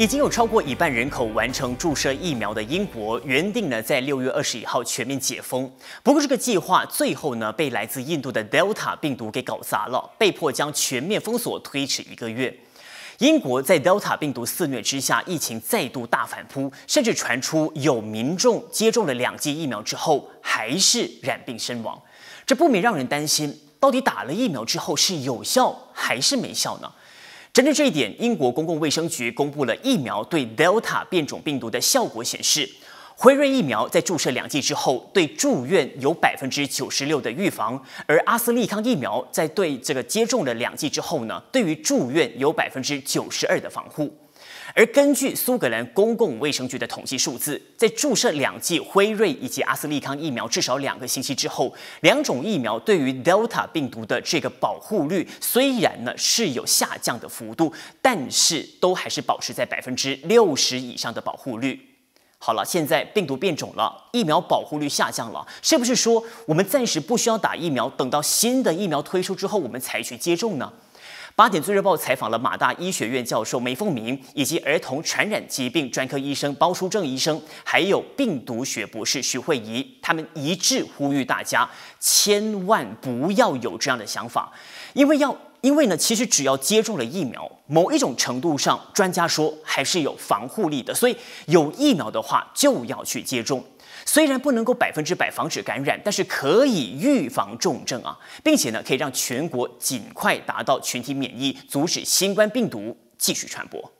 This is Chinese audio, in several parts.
已经有超过一半人口完成注射疫苗的英国，原定呢在六月二十一号全面解封。不过这个计划最后呢被来自印度的 Delta 病毒给搞砸了，被迫将全面封锁推迟一个月。英国在 Delta 病毒肆虐之下，疫情再度大反扑，甚至传出有民众接种了两剂疫苗之后还是染病身亡，这不免让人担心，到底打了疫苗之后是有效还是没效呢？针对这一点，英国公共卫生局公布了疫苗对 Delta 变种病毒的效果显示，辉瑞疫苗在注射两剂之后，对住院有百分之九十六的预防，而阿斯利康疫苗在对这个接种了两剂之后呢，对于住院有百分之九十二的防护。而根据苏格兰公共卫生局的统计数字，在注射两剂辉瑞以及阿斯利康疫苗至少两个星期之后，两种疫苗对于 Delta 病毒的这个保护率虽然呢是有下降的幅度，但是都还是保持在百分之六十以上的保护率。好了，现在病毒变种了，疫苗保护率下降了，是不是说我们暂时不需要打疫苗，等到新的疫苗推出之后，我们才去接种呢？八点最热报采访了马大医学院教授梅凤鸣，以及儿童传染疾病专科医生包淑正医生，还有病毒学博士徐慧仪，他们一致呼吁大家千万不要有这样的想法，因为要因为呢，其实只要接种了疫苗，某一种程度上，专家说还是有防护力的，所以有疫苗的话就要去接种。虽然不能够百分之百防止感染，但是可以预防重症啊，并且呢，可以让全国尽快达到群体免疫，阻止新冠病毒继续传播。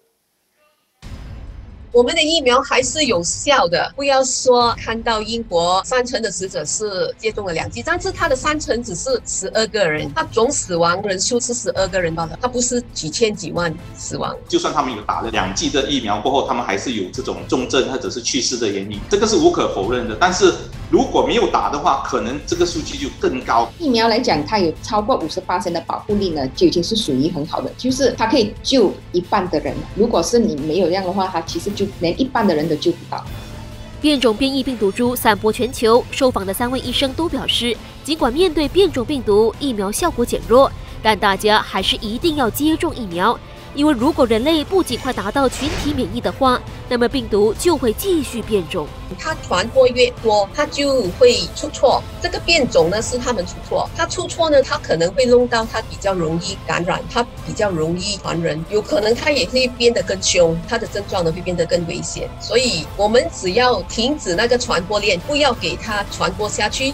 我们的疫苗还是有效的，不要说看到英国三成的死者是接种了两剂，但是他的三成只是十二个人，他总死亡人数是十二个人罢了，他不是几千几万死亡。就算他们有打了两剂的疫苗过后，他们还是有这种重症或者是去世的原因，这个是无可否认的。但是如果没有打的话，可能这个数据就更高。疫苗来讲，它有超过五十八的保护力呢，就已经是属于很好的，就是它可以救一半的人。如果是你没有这样的话，它其实。就连一半的人都救不到。变种变异病毒株散播全球，受访的三位医生都表示，尽管面对变种病毒，疫苗效果减弱，但大家还是一定要接种疫苗。因为如果人类不尽快达到群体免疫的话，那么病毒就会继续变种。它传播越多，它就会出错。这个变种呢是他们出错，它出错呢，它可能会弄到它比较容易感染，它比较容易传人，有可能它也会变得更凶，它的症状呢会变得更危险。所以我们只要停止那个传播链，不要给它传播下去。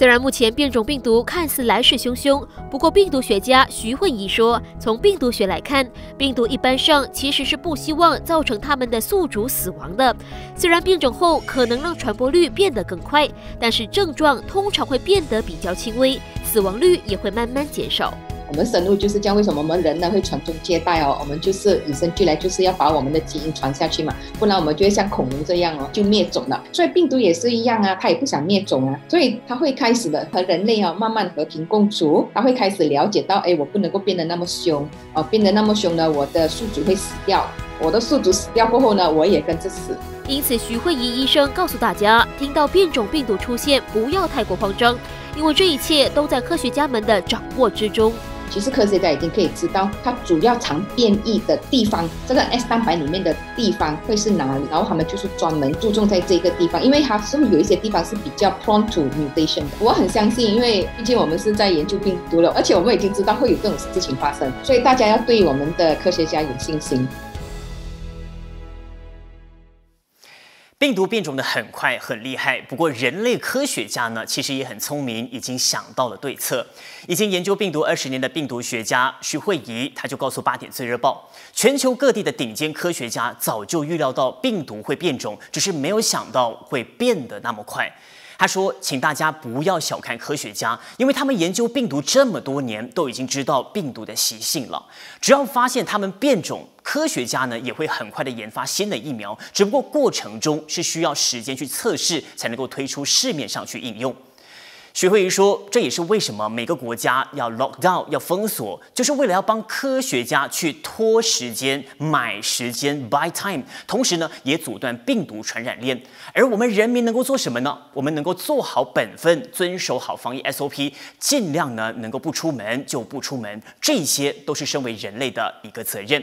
虽然目前变种病毒看似来势汹汹，不过病毒学家徐慧仪说，从病毒学来看，病毒一般上其实是不希望造成他们的宿主死亡的。虽然变种后可能让传播率变得更快，但是症状通常会变得比较轻微，死亡率也会慢慢减少。我们生物就是这样，为什么我们人呢会传宗接代哦？我们就是与生俱来，就是要把我们的基因传下去嘛，不然我们就会像恐龙这样哦，就灭种了。所以病毒也是一样啊，它也不想灭种啊，所以它会开始的和人类啊慢慢和平共处，它会开始了解到，哎，我不能够变得那么凶哦，变得那么凶呢，我的宿主会死掉，我的宿主死掉过后呢，我也跟着死。因此，徐慧仪医生告诉大家，听到变种病毒出现，不要太过慌张，因为这一切都在科学家们的掌握之中。其实科学家已经可以知道它主要常变异的地方，这个 S 蛋白里面的地方会是哪里，然后他们就是专门注重在这个地方，因为它是不是有一些地方是比较 prone to mutation 的。我很相信，因为毕竟我们是在研究病毒了，而且我们已经知道会有这种事情发生，所以大家要对我们的科学家有信心。病毒变种的很快很厉害，不过人类科学家呢，其实也很聪明，已经想到了对策。已经研究病毒二十年的病毒学家徐慧仪，他就告诉八点最热报，全球各地的顶尖科学家早就预料到病毒会变种，只是没有想到会变得那么快。他说：“请大家不要小看科学家，因为他们研究病毒这么多年，都已经知道病毒的习性了。只要发现他们变种，科学家呢也会很快的研发新的疫苗，只不过过程中是需要时间去测试，才能够推出市面上去应用。”徐慧仪说：“这也是为什么每个国家要 lock down 要封锁，就是为了要帮科学家去拖时间、买时间 buy time，同时呢，也阻断病毒传染链。而我们人民能够做什么呢？我们能够做好本分，遵守好防疫 SOP，尽量呢能够不出门就不出门，这些都是身为人类的一个责任。”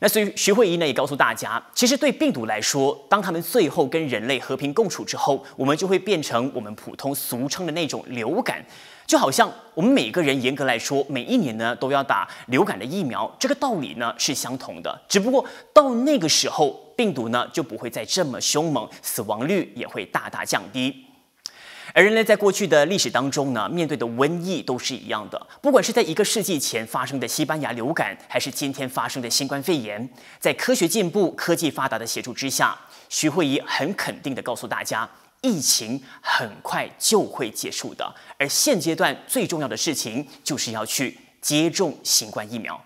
那所以徐慧仪呢也告诉大家，其实对病毒来说，当他们最后跟人类和平共处之后，我们就会变成我们普通俗称的那种流感，就好像我们每个人严格来说，每一年呢都要打流感的疫苗，这个道理呢是相同的，只不过到那个时候，病毒呢就不会再这么凶猛，死亡率也会大大降低。而人类在过去的历史当中呢，面对的瘟疫都是一样的。不管是在一个世纪前发生的西班牙流感，还是今天发生的新冠肺炎，在科学进步、科技发达的协助之下，徐慧仪很肯定的告诉大家，疫情很快就会结束的。而现阶段最重要的事情，就是要去接种新冠疫苗。